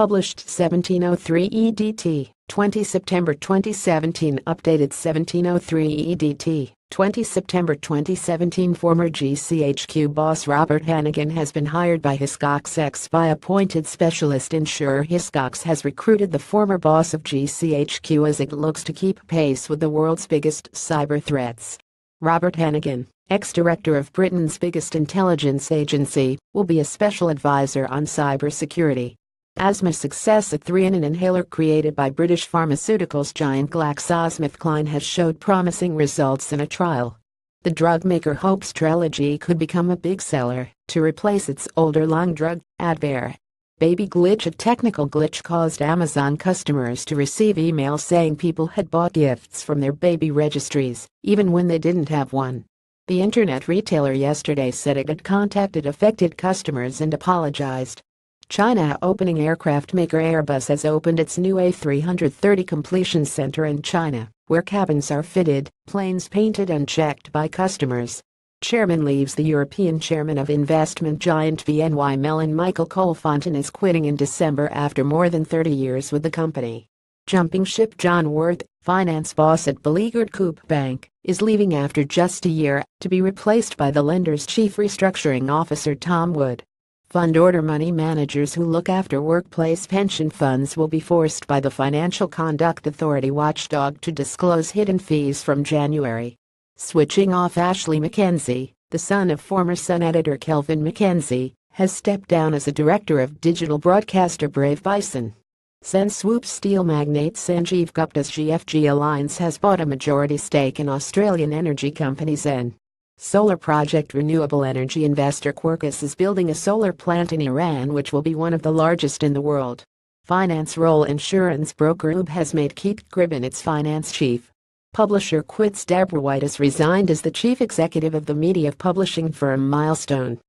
Published 1703 EDT, 20 September 2017 Updated 1703 EDT, 20 September 2017 Former GCHQ boss Robert Hannigan has been hired by Hiscox X by appointed specialist insurer Hiscox has recruited the former boss of GCHQ as it looks to keep pace with the world's biggest cyber threats. Robert Hannigan, ex-director of Britain's biggest intelligence agency, will be a special advisor on cybersecurity. Asthma success at 3 in an inhaler created by British pharmaceuticals giant GlaxoSmithKline has showed promising results in a trial. The drug maker hopes Trelegy could become a big seller to replace its older lung drug, Advair. Baby glitch A technical glitch caused Amazon customers to receive emails saying people had bought gifts from their baby registries, even when they didn't have one. The internet retailer yesterday said it had contacted affected customers and apologized. China opening aircraft maker Airbus has opened its new A330 completion center in China, where cabins are fitted, planes painted and checked by customers. Chairman leaves the European chairman of investment giant BNY Mellon Michael Cole-Fontayn is quitting in December after more than 30 years with the company. Jumping ship John Worth, finance boss at Beleaguered Coop Bank, is leaving after just a year to be replaced by the lender's chief restructuring officer Tom Wood. Fund order money managers who look after workplace pension funds will be forced by the Financial Conduct Authority watchdog to disclose hidden fees from January. Switching off Ashley MacKenzie, the son of former Sun editor Kelvin MacKenzie, has stepped down as a director of digital broadcaster Brave Bison. Zen Swoop steel magnate Sanjeev Gupta's GFG Alliance has bought a majority stake in Australian energy company Zen. Solar project renewable energy investor Quercus is building a solar plant in Iran which will be one of the largest in the world. Finance role insurance broker UB has made Keith Gribben its finance chief. Publisher quits Deborah White has resigned as the chief executive of the media publishing firm Milestone.